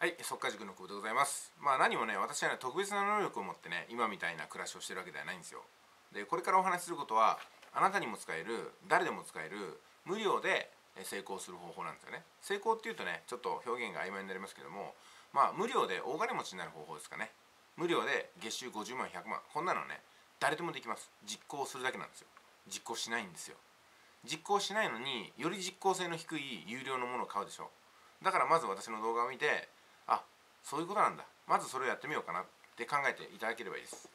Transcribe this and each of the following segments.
はい速稼塾の久保でございます。まあ何もね私はね特別な能力を持ってね今みたいな暮らしをしてるわけではないんですよ。でこれからお話しすることはあなたにも使える誰でも使える無料で成功する方法なんですよね。成功っていうとねちょっと表現が曖昧になりますけどもまあ無料で大金持ちになる方法ですかね。無料で月収50万100万。こんなのね誰でもできます。実行するだけなんですよ。実行しないんですよ。実行しないのにより実効性の低い有料のものを買うでしょ。だからまず私の動画を見てあそういうことなんだ。まずそれをやってみようかな。って考えていただければいいです、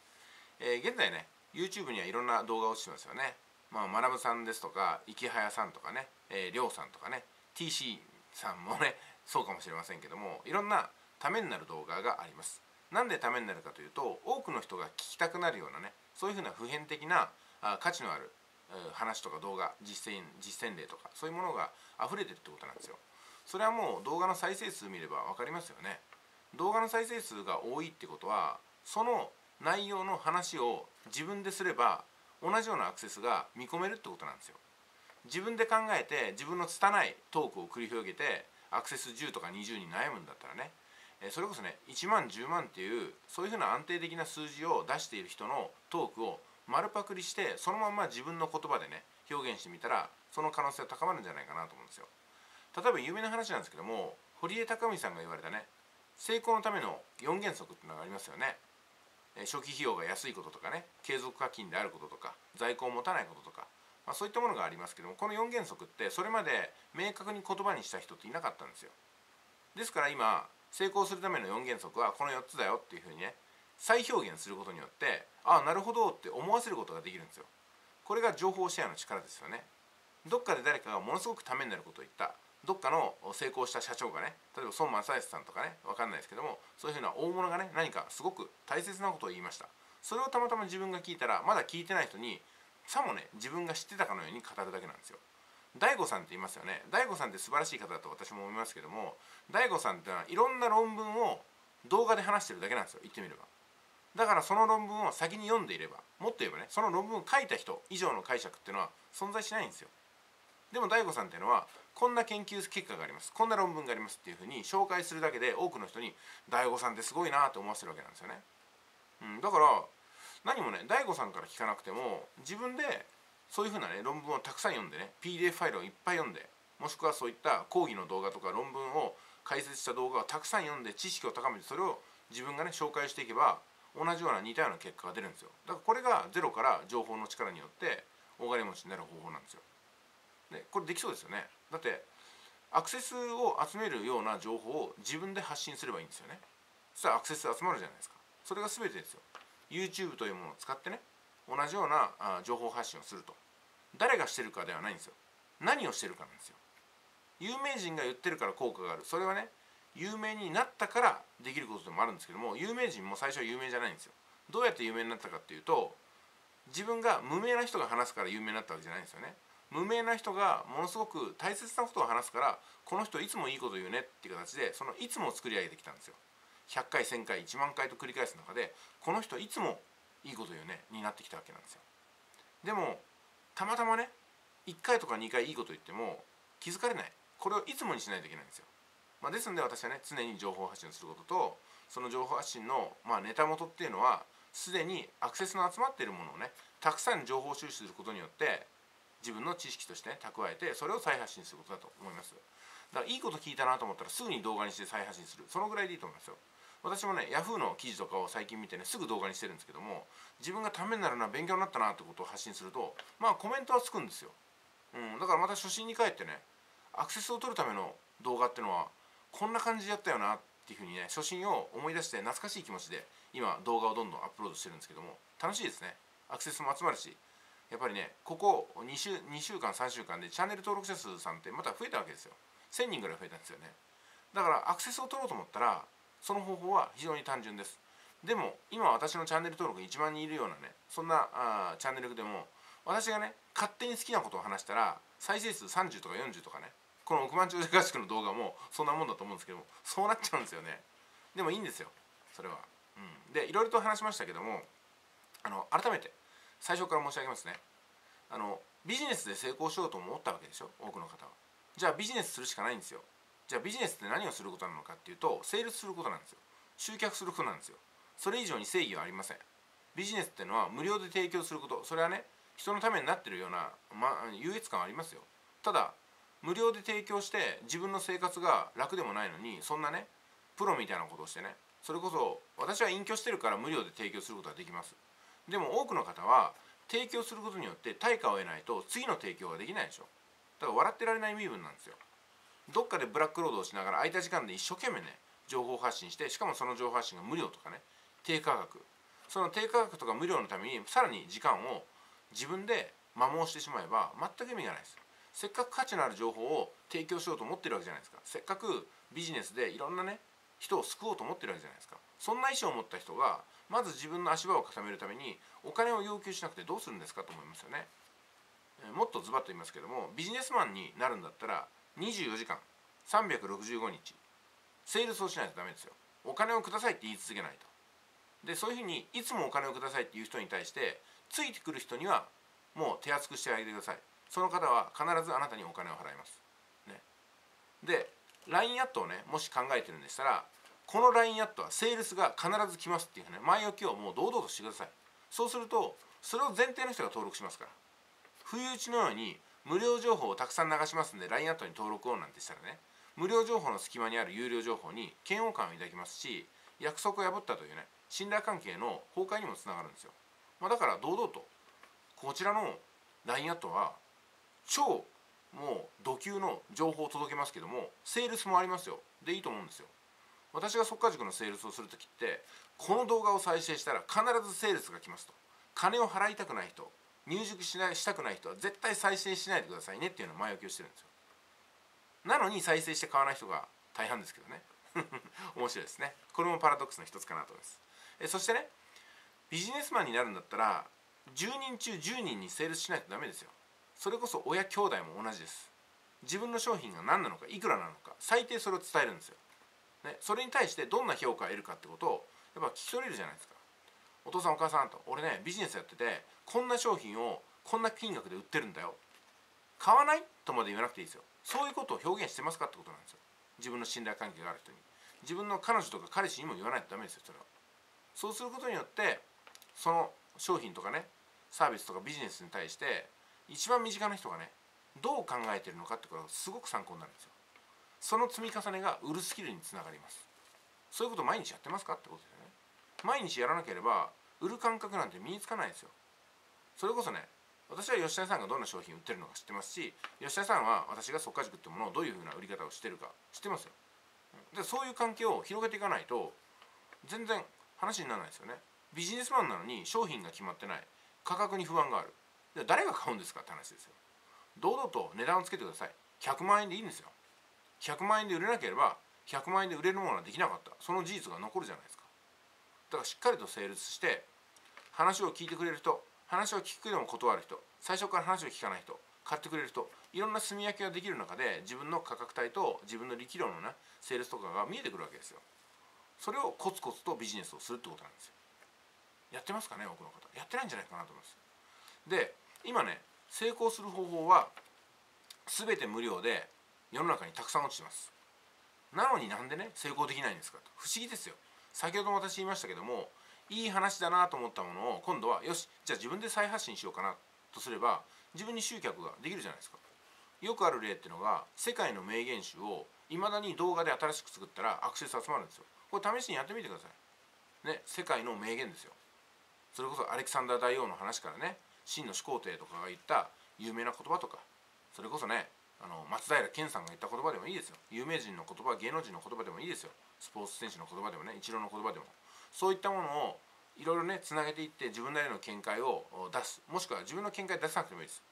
えー、現在ね YouTube にはいろんな動画落ちてますよね。まあ学さんですとか池早さんとかね、え、りょうさんとかね TC さんもね そうかもしれませんけどもいろんなためになる動画があります。なんでためになるかというと多くの人が聞きたくなるようなねそういうふうな普遍的なあ価値のある話とか動画実践実践例とかそういうものが溢れてるってことなんですよ。それはもう動画の再生数見れば分かりますよね。動画の再生数が多いってことはその内容の話を自分ですれば同じようなアクセスが見込めるってことなんですよ。自分で考えて自分の拙いトークを繰り広げてアクセス10とか20に悩むんだったらね。それこそね1万10万っていうそういうふうな安定的な数字を出している人のトークを丸パクリしてそのまま自分の言葉でね表現してみたらその可能性は高まるんじゃないかなと思うんですよ。例えば有名な話なんですけども堀江貴文さんが言われたね成功のための4原則っていうのがありますよね。初期費用が安いこととかね継続課金であることとか在庫を持たないこととか、まあ、そういったものがありますけどもこの4原則ってそれまで明確に言葉にした人っていなかったんですよ。ですから今成功するための4原則はこの4つだよっていうふうにね再表現することによってああなるほどって思わせることができるんですよ。これが情報シェアの力ですよね。どっかで誰かがものすごくためになることを言った。どっかの成功した社長がね例えば孫正義さんとかね分かんないですけどもそういうふうな大物がね何かすごく大切なことを言いました。それをたまたま自分が聞いたらまだ聞いてない人にさもね自分が知ってたかのように語るだけなんですよ。大悟さんって言いますよね。大悟さんって素晴らしい方だと私も思いますけども大悟さんってのはいろんな論文を動画で話してるだけなんですよ言ってみれば。だからその論文を先に読んでいればもっと言えばねその論文を書いた人以上の解釈っていうのは存在しないんですよ。でも DAIGO さんっていうのはこんな研究結果があります。こんな論文がありますっていうふうに紹介するだけで多くの人に大悟さんってすごいなって思わせるわけなんですよね、うん、だから何もね DAIGO さんから聞かなくても自分でそういうふうなね論文をたくさん読んでね PDF ファイルをいっぱい読んでもしくはそういった講義の動画とか論文を解説した動画をたくさん読んで知識を高めてそれを自分がね紹介していけば同じような似たような結果が出るんですよ。だからこれがゼロから情報の力によって大金持ちになる方法なんですよ。でこれできそうですよね。だってアクセスを集めるような情報を自分で発信すればいいんですよね。そしたらアクセス集まるじゃないですか。それが全てですよ。YouTube というものを使ってね同じような情報発信をすると。誰がしてるかではないんですよ。何をしてるかなんですよ。有名人が言ってるから効果がある。それはね有名になったからできることでもあるんですけども有名人も最初は有名じゃないんですよ。どうやって有名になったかっていうと自分が無名な人が話すから有名になったわけじゃないんですよね。無名な人がものすごく大切なことを話すからこの人いつもいいこと言うねっていう形でそのいつもを作り上げてきたんですよ。100回1000回1万回と繰り返す中でこの人いつもいいこと言うねになってきたわけなんですよ。でもたまたまね1回とか2回いいこと言っても気づかれない。これをいつもにしないといけないんですよ。まあ、ですので私はね常に情報発信することとその情報発信の、まあ、ネタ元っていうのはすでにアクセスの集まっているものをねたくさん情報収集することによって自分の知識として、蓄えてそれを再発信することだと思います。だからいいこと聞いたなと思ったらすぐに動画にして再発信する。そのぐらいでいいと思いますよ。私もね Yahoo の記事とかを最近見てねすぐ動画にしてるんですけども自分がためになるな勉強になったなってことを発信するとまあコメントはつくんですよ、うん、だからまた初心に帰ってねアクセスを取るための動画ってのはこんな感じやったよなっていうふうにね初心を思い出して懐かしい気持ちで今動画をどんどんアップロードしてるんですけども楽しいですね。アクセスも集まるしやっぱりねここ2週 ,2 週間3週間でチャンネル登録者数さんってまた増えたわけですよ。1000人ぐらい増えたんですよね。だからアクセスを取ろうと思ったらその方法は非常に単純です。でも今私のチャンネル登録1万人いるようなねそんなあチャンネルでも私がね勝手に好きなことを話したら再生数30とか40とかねこの億万長者合宿の動画もそんなもんだと思うんですけどもそうなっちゃうんですよね。でもいいんですよ。それは、うん、でいろいろと話しましたけどもあの改めて最初から申し上げますね。あのビジネスで成功しようと思ったわけでしょ？多くの方は。じゃあビジネスするしかないんですよ。じゃあビジネスって何をすることなのかっていうとセールスすることなんですよ。集客することなんですよ。それ以上に正義はありません。ビジネスっていうのは無料で提供すること。それはね人のためになってるような、ま、優越感ありますよ。ただ無料で提供して自分の生活が楽でもないのにそんなねプロみたいなことをしてねそれこそ私は隠居してるから無料で提供することができます。でも多くの方は提供することによって対価を得ないと次の提供ができないでしょ。だから笑ってられない身分なんですよ。どっかでブラックロードをしながら空いた時間で一生懸命ね情報発信してしかもその情報発信が無料とかね低価格。その低価格とか無料のためにさらに時間を自分で摩耗してしまえば全く意味がないです。せっかく価値のある情報を提供しようと思ってるわけじゃないですか。せっかくビジネスでいろんなね人を救おうと思ってるわけじゃないですか。そんな意思を持った人がまず自分の足場を固めるためにお金を要求しなくてどうするんですかと思いますよね。もっとズバッと言いますけどもビジネスマンになるんだったら24時間365日セールスをしないとダメですよ。お金をくださいって言い続けないと。でそういうふうにいつもお金をくださいっていう人に対してついてくる人にはもう手厚くしてあげてください。その方は必ずあなたにお金を払います、ね、で LINE アットをねもし考えてるんでしたらこの LINE アットはセールスが必ず来ますっていうね前置きをもう堂々としてください。そうするとそれを前提の人が登録しますから。不意打ちのように無料情報をたくさん流しますんで LINE アットに登録をなんてしたらね無料情報の隙間にある有料情報に嫌悪感を抱きますし約束を破ったというね信頼関係の崩壊にもつながるんですよ、まあ、だから堂々とこちらの LINE アットは超もう土級の情報を届けますけどもセールスもありますよ。でいいと思うんですよ。私が速稼塾のセールスをする時ってこの動画を再生したら必ずセールスが来ますと。金を払いたくない人入塾しないしたくない人は絶対再生しないでくださいねっていうのを前置きをしてるんですよ。なのに再生して買わない人が大半ですけどね。面白いですね。これもパラドックスの一つかなと思います。えそしてねビジネスマンになるんだったら10人中10人にセールスしないとダメですよ。それこそ親兄弟も同じです。自分の商品が何なのかいくらなのか最低それを伝えるんですよ、ね、それに対してどんな評価を得るかってことをやっぱ聞き取れるじゃないですか。お父さんお母さんと俺ねビジネスやっててこんな商品をこんな金額で売ってるんだよ。買わない？とまで言わなくていいですよ。そういうことを表現してますかってことなんですよ。自分の信頼関係がある人に。自分の彼女とか彼氏にも言わないとダメですよそれは。そうすることによってその商品とかねサービスとかビジネスに対して一番身近な人がねどう考えてるのかってことがすごく参考になるんですよ。その積み重ねが売るスキルにつながります。そういうこと毎日やってますかってことですよね。毎日やらなければ売る感覚なんて身につかないですよ。それこそね私は吉田さんがどんな商品売ってるのか知ってますし吉田さんは私が速稼塾ってものをどういうふうな売り方をしてるか知ってますよ。でそういう関係を広げていかないと全然話にならないですよね。ビジネスマンなのに商品が決まってない。価格に不安がある。誰が買うんですかって話ですよ。堂々と値段をつけてください。100万円でいいんですよ。100万円で売れなければ100万円で売れるものはできなかった。その事実が残るじゃないですか。だからしっかりと成立して話を聞いてくれる人話を聞くでも断る人最初から話を聞かない人買ってくれる人いろんな住み分けができる中で自分の価格帯と自分の力量のねセールスとかが見えてくるわけですよ。それをコツコツとビジネスをするってことなんですよ。やってますかね多くの方。やってないんじゃないかなと思います。で今ね成功する方法は全て無料で世の中にたくさん落ちてます。なのになんでね成功できないんですかと。不思議ですよ。先ほども私言いましたけどもいい話だなと思ったものを今度はよしじゃあ自分で再発信しようかなとすれば自分に集客ができるじゃないですか。よくある例っていうのが世界の名言集をいまだに動画で新しく作ったらアクセス集まるんですよ。これ試しにやってみてください。ね世界の名言ですよ。それこそアレキサンダー大王の話からね真の始皇帝とかが言った有名な言葉とかそれこそねあの松平健さんが言った言葉でもいいですよ。有名人の言葉芸能人の言葉でもいいですよ。スポーツ選手の言葉でもねイチローの言葉でも。そういったものをいろいろねつなげていって自分なりの見解を出す。もしくは自分の見解出さなくてもいいです。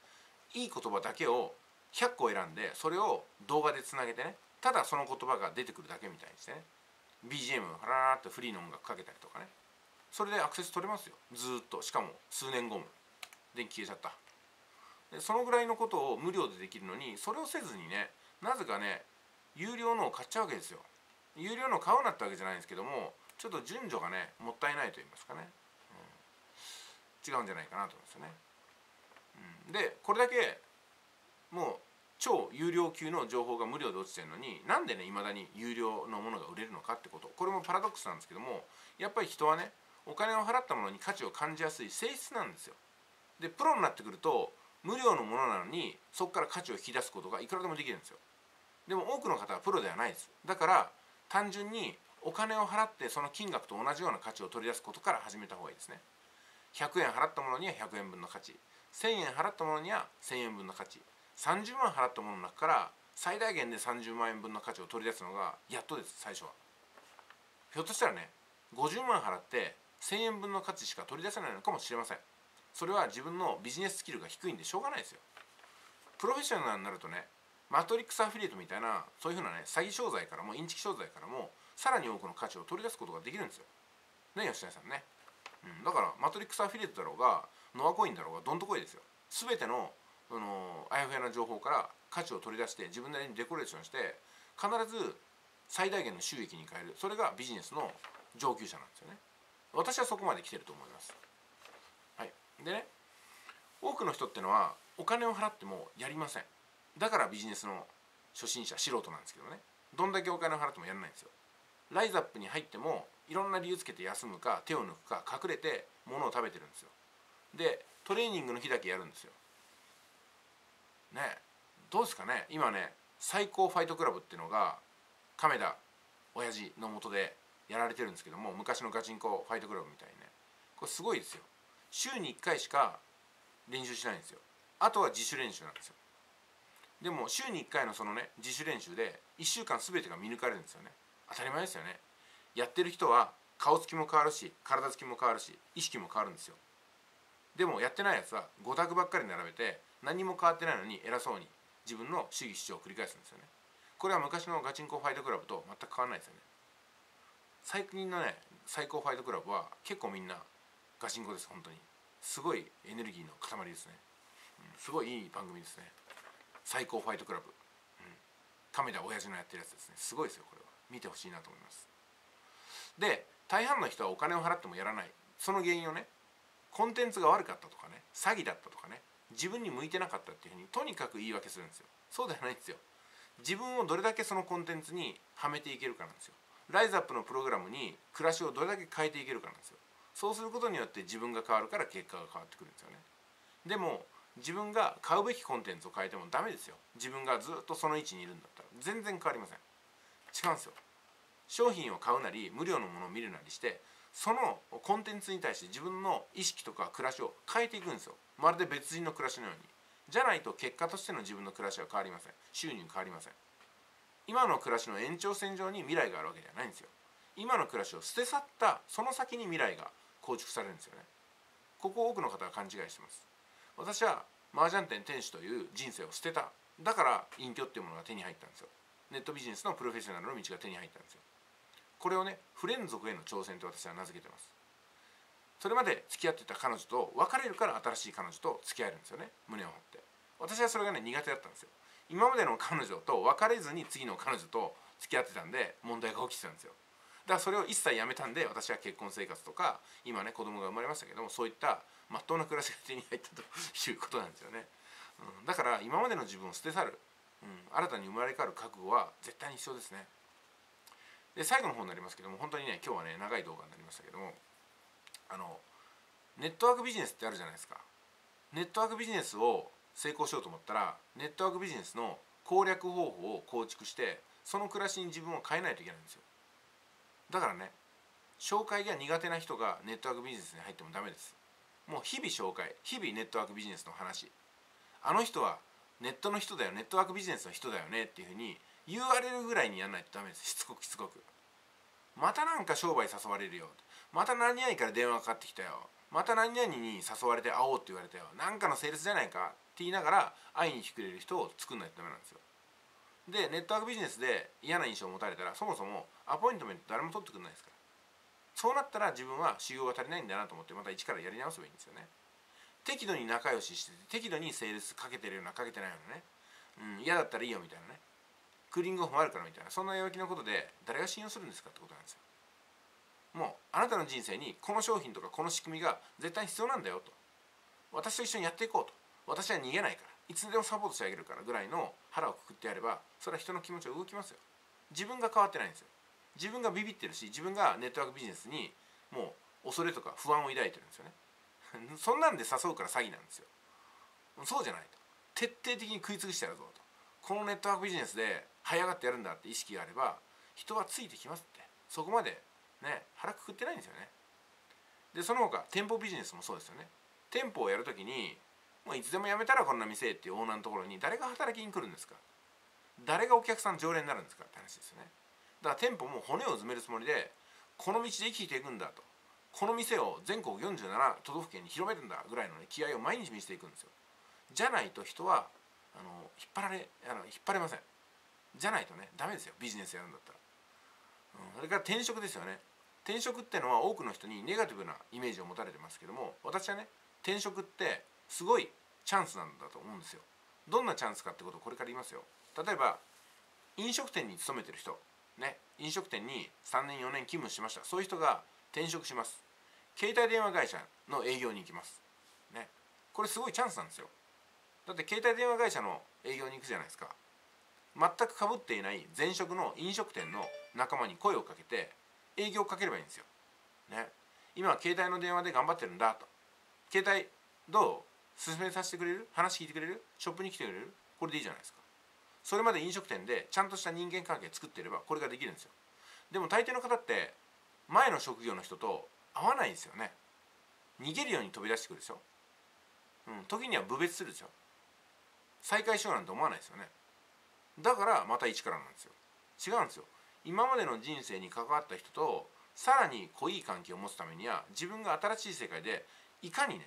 いい言葉だけを100個選んでそれを動画でつなげてねただその言葉が出てくるだけみたいにしてね。BGM ハラーっとフリーの音楽かけたりとかね。それでアクセス取れますよ。ずっと。しかも数年後も。電気消えちゃった。でそのぐらいのことを無料でできるのにそれをせずにねなぜかね有料のを買っちゃうわけですよ。有料の買うなってわけじゃないんですけどもちょっと順序がねもったいないと言いますかね、うん、違うんじゃないかなと思うんですよね、うん、でこれだけもう超有料級の情報が無料で落ちてるのになんでねいまだに有料のものが売れるのかってこと。これもパラドックスなんですけどもやっぱり人はねお金を払ったものに価値を感じやすい性質なんですよ。でプロになってくると無料のものなのにそこから価値を引き出すことがいくらでもできるんですよ。でも多くの方はプロではないです。だから単純にお金を払ってその金額と同じような価値を取り出すことから始めた方がいいですね。100円払ったものには100円分の価値。1000円払ったものには1000円分の価値。30万払ったものの中から最大限で30万円分の価値を取り出すのがやっとです最初は。ひょっとしたらね50万払って1000円分の価値しか取り出せないのかもしれません。それは自分のビジネススキルが低いんでしょうがないですよ。プロフェッショナルになるとねマトリックスアフィリエイトみたいなそういうふうなね詐欺商材からもインチキ商材からもさらに多くの価値を取り出すことができるんですよ。ね吉田さんね、うん、だからマトリックスアフィリエイトだろうがノアコインだろうがどんとこいですよ。全てのそのあやふやな情報から価値を取り出して自分なりにデコレーションして必ず最大限の収益に変える。それがビジネスの上級者なんですよね。私はそこまで来てると思います。でね多くの人ってのはお金を払ってもやりません。だからビジネスの初心者素人なんですけどね。どんだけお金を払ってもやらないんですよ。ライズアップに入ってもいろんな理由つけて休むか手を抜くか隠れて物を食べてるんですよ。でトレーニングの日だけやるんですよ。ねどうですかね。今ね最高ファイトクラブっていうのが亀田親父のもとでやられてるんですけども昔のガチンコファイトクラブみたいにね。これすごいですよ。週に1回しか練習しないんですよ。あとは自主練習なんですよ。でも週に1回のそのね自主練習で1週間全てが見抜かれるんですよね。当たり前ですよね。やってる人は顔つきも変わるし体つきも変わるし意識も変わるんですよ。でもやってないやつは5択ばっかり並べて何も変わってないのに偉そうに自分の主義主張を繰り返すんですよね。これは昔のガチンコファイトクラブと全く変わらないですよね。最近のね最高ファイトクラブは結構みんなガチンコです本当に。すごいエネルギーの塊ですね、うん、すごいいい番組ですね。最高ファイトクラブ、うん、亀田親父のやってるやつですね。すごいですよこれは。見てほしいなと思います。で大半の人はお金を払ってもやらない。その原因をねコンテンツが悪かったとかね詐欺だったとかね自分に向いてなかったっていうふうにとにかく言い訳するんですよ。そうではないんですよ。自分をどれだけそのコンテンツにはめていけるかなんですよ。ライズアップのプログラムに暮らしをどれだけ変えていけるかなんですよ。そうすることによって自分が変わるから結果が変わってくるんですよね。でも自分が買うべきコンテンツを変えてもダメですよ。自分がずっとその位置にいるんだったら。全然変わりません。違うんですよ。商品を買うなり無料のものを見るなりしてそのコンテンツに対して自分の意識とか暮らしを変えていくんですよ。まるで別人の暮らしのように。じゃないと結果としての自分の暮らしは変わりません。収入変わりません。今の暮らしの延長線上に未来があるわけではないんですよ。今の暮らしを捨て去ったその先に未来が構築されるんですよね。ここを多くの方が勘違いしてます。私は麻雀店店主という人生を捨てた。だから隠居っていうものが手に入ったんですよ。ネットビジネスのプロフェッショナルの道が手に入ったんですよ。これをね不連続への挑戦と私は名付けてます。それまで付き合ってた彼女と別れるから新しい彼女と付き合えるんですよね。胸を張って。私はそれがね苦手だったんですよ。今までの彼女と別れずに次の彼女と付き合ってたんで問題が起きてたんですよ。だからそれを一切やめたんで私は結婚生活とか今ね子供が生まれましたけどもそういったまっとうな暮らしが手に入ったということなんですよね、うん、だから今までの自分を捨て去る、うん、新たに生まれ変わる覚悟は絶対に必要ですね。で最後の方になりますけども本当にね今日はね長い動画になりましたけどもあのネットワークビジネスってあるじゃないですか。ネットワークビジネスを成功しようと思ったらネットワークビジネスの攻略方法を構築してその暮らしに自分を変えないといけないんですよ。だからね紹介が苦手な人がネットワークビジネスに入ってもダメです。もう日々紹介日々ネットワークビジネスの話。あの人はネットの人だよネットワークビジネスの人だよねっていうふうに言われるぐらいにやらないとダメです。しつこくしつこく。またなんか商売誘われるよ。また何々から電話かかってきたよ。また何々に誘われて会おうって言われたよ。なんかのセールスじゃないか。って言いながら会いに来てくれる人を作んないとダメなんですよ。でネットワークビジネスで嫌な印象を持たれたらそもそもアポイントメント誰も取ってくれないですから。そうなったら自分は修行が足りないんだなと思ってまた一からやり直せばいいんですよね。適度に仲良ししてて適度にセールスかけてるようなかけてないようなね、うん、嫌だったらいいよみたいなね。クーリングオフもあるからみたいなそんな弱気なことで誰が信用するんですかってことなんですよ。もうあなたの人生にこの商品とかこの仕組みが絶対必要なんだよと。私と一緒にやっていこうと。私は逃げないから。いつでもサポートしてあげるからぐらいの腹をくくってやればそれは人の気持ちは動きますよ。自分が変わってないんですよ。自分がビビってるし自分がネットワークビジネスにもう恐れとか不安を抱いてるんですよね。そんなんで誘うから詐欺なんですよ。そうじゃないと。徹底的に食いつぐしてやるぞと。このネットワークビジネスで這い上がってやるんだって意識があれば人はついてきますって。そこまでね腹くくってないんですよね。でその他店舗ビジネスもそうですよね。店舗をやるときにもういつでも辞めたらこんな店っていうオーナーのところに誰が働きに来るんですか？誰がお客さん常連になるんですかって話ですよね。だから店舗も骨を詰めるつもりでこの道で生きていくんだと。この店を全国47都道府県に広めるんだぐらいの、ね、気合を毎日見せていくんですよ。じゃないと人はあの引っ張られあの引っ張れません。じゃないとねダメですよ。ビジネスやるんだったら、うん、それから転職ですよね。転職ってのは多くの人にネガティブなイメージを持たれてますけども私はね転職ってすごいチャンスなんだと思うんですよ。どんなチャンスかってことをこれから言いますよ。例えば飲食店に勤めてる人。ね飲食店に3年4年勤務しました。そういう人が転職します。携帯電話会社の営業に行きます。ねこれすごいチャンスなんですよ。だって携帯電話会社の営業に行くじゃないですか。全くかぶっていない前職の飲食店の仲間に声をかけて営業をかければいいんですよ。ね、今は携帯の電話で頑張ってるんだと。携帯どう？進めさせてくれる？話聞いてくれる？ショップに来てくれる？これでいいじゃないですか。それまで飲食店でちゃんとした人間関係作っていればこれができるんですよ。でも大抵の方って前の職業の人と合わないんですよね。逃げるように飛び出してくるでしょ、うん、時には分別するでしょ。再開しようなんて思わないですよね。だからまた一からなんですよ。違うんですよ。今までの人生に関わった人とさらに濃い関係を持つためには自分が新しい世界でいかにね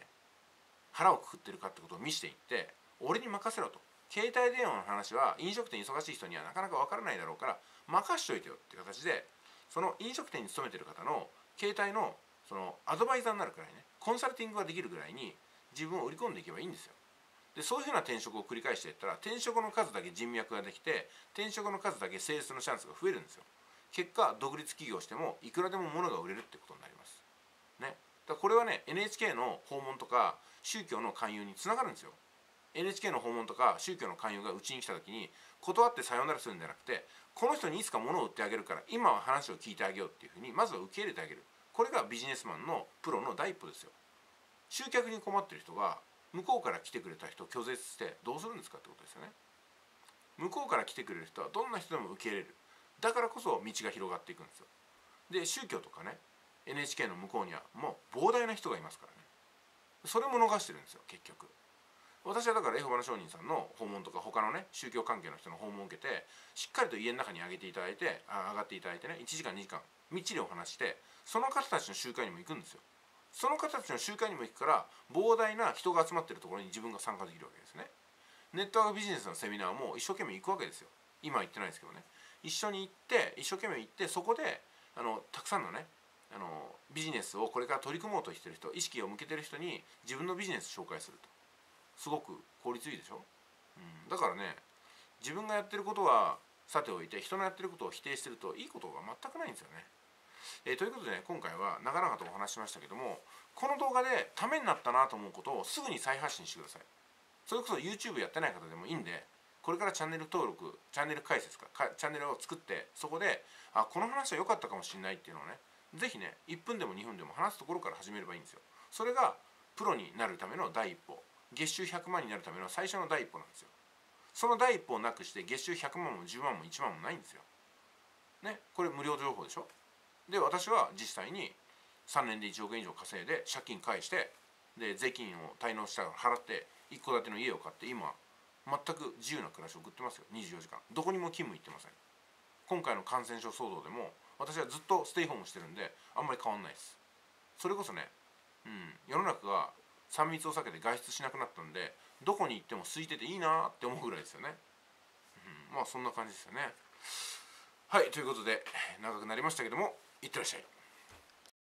腹をくくってるかってことを見せていって俺に任せろと。携帯電話の話は飲食店忙しい人にはなかなかわからないだろうから任しといてよって形でその飲食店に勤めてる方の携帯のそのアドバイザーになるくらいねコンサルティングができるぐらいに自分を売り込んでいけばいいんですよ。でそういうふうな転職を繰り返していったら転職の数だけ人脈ができて転職の数だけセールスのチャンスが増えるんですよ。結果独立企業してもいくらでも物が売れるってことになります。ね。だこれはね NHK の訪問とか宗教の勧誘につながるんですよ。NHK の訪問とか宗教の勧誘がうちに来た時に断ってさよならするんじゃなくてこの人にいつか物を売ってあげるから今は話を聞いてあげようっていうふうにまずは受け入れてあげる。これがビジネスマンのプロの第一歩ですよ。集客に困ってる人が向こうから来てくれた人を拒絶してどうするんですかってことですよね。向こうから来てくれる人はどんな人でも受け入れる。だからこそ道が広がっていくんですよ。で宗教とかね NHK の向こうにはもう膨大な人がいますからね。それも逃してるんですよ結局。私はだからエホバの商人さんの訪問とか他のね宗教関係の人の訪問を受けてしっかりと家の中に上げていただいてあ上がっていただいてね1時間2時間みっちりお話してその方たちの集会にも行くんですよ。その方たちの集会にも行くから膨大な人が集まってるところに自分が参加できるわけですね。ネットワークビジネスのセミナーも一生懸命行くわけですよ。今は行ってないですけどね。一緒に行って一生懸命行ってそこであのたくさんのねあのビジネスをこれから取り組もうとしてる人意識を向けてる人に自分のビジネス紹介すると。すごく効率いいでしょ、うん、だからね自分がやってることはさておいて人のやってることを否定してるといいことが全くないんですよね。えー、ということでね今回は長々とお話しましたけどもこの動画でためになったなと思うことをすぐに再発信してください。それこそ YouTube やってない方でもいいんでこれからチャンネル登録チャンネル解説かチャンネルを作ってそこであこの話は良かったかもしれないっていうのをね是非ね1分でも2分でも話すところから始めればいいんですよ。それがプロになるための第一歩。月収100万になるための最初の第一歩なんですよ。その第一歩をなくして月収100万も10万も1万もないんですよ。ねこれ無料情報でしょ？で私は実際に3年で1億円以上稼いで借金返してで税金を滞納したら払って一戸建ての家を買って今全く自由な暮らしを送ってますよ。24時間。どこにも勤務行ってません。今回の感染症騒動でも私はずっとステイホームしてるんであんまり変わんないです。それこそね、うん、世の中が3密を避けて外出しなくなったんでどこに行っても空いてていいなって思うぐらいですよね、うん、まあそんな感じですよね。はいということで長くなりましたけどもいってらっしゃい。